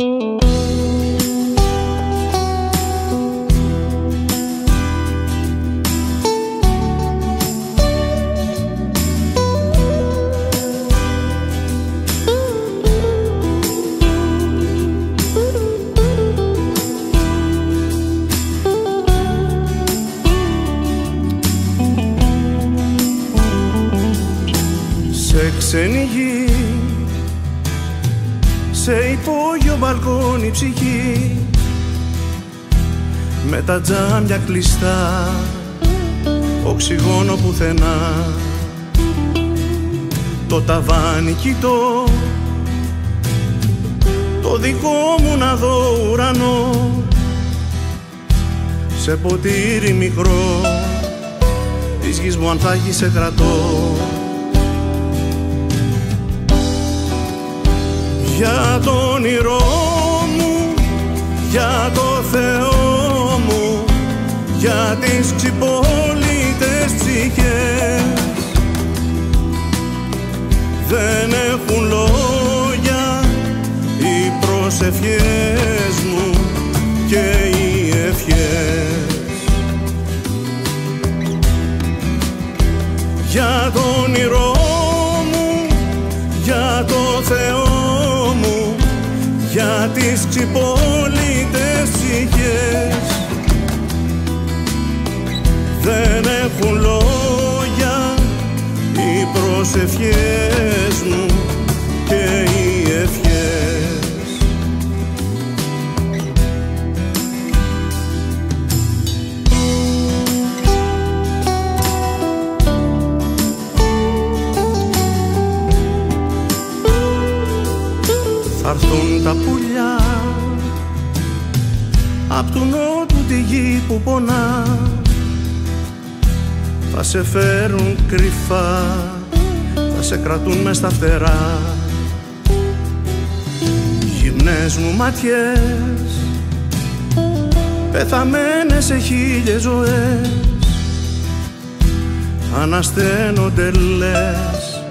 Σε ξένη γη Σε υπόγειο μπαλκόνι ψυχή. Με τα τζάμια κλειστά Οξυγόνο πουθενά. Το ταβάνι κοιτώ Το δικό μου να δω ουρανό. Σε ποτήρι μικρό Της γης μου αν θα σε κρατώ για το όνειρό μου, για το Θεό μου, για τις ξυπόλυτες ψυχές. Δεν έχουν λόγια οι προσευχές μου και οι ευχές. Για το όνειρό μου, για το Θεό για τις ξυπόλυτες ψυχές. Δεν έχουν λόγια οι προσευχές μου και Θα έρθουν τα πουλιά. Απ' του νότου τη γη που πονά Θα σε φέρουν κρυφά Θα σε κρατούν μες στα φτερά. Γυμνές μου ματιές Πεθαμένες σε χίλιες ζωές. Ανασταίνονται λες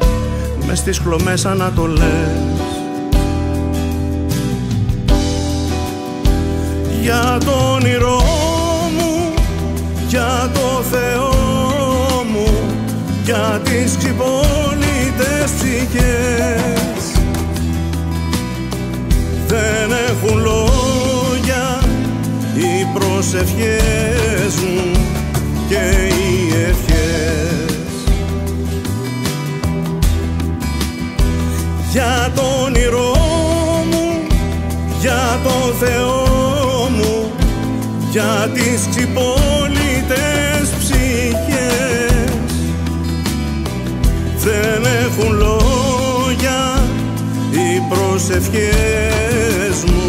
Μες στις χλωμές ανατολές για το όνειρό μου, για το Θεό μου, για τις ξυπόλυτες ψυχές. Δεν έχουν λόγια οι προσευχές μου και οι ευχές. Για το όνειρό μου, για το Θεό για τις ξυπόλυτες ψυχές. Δεν έχουν λόγια οι προσευχές μου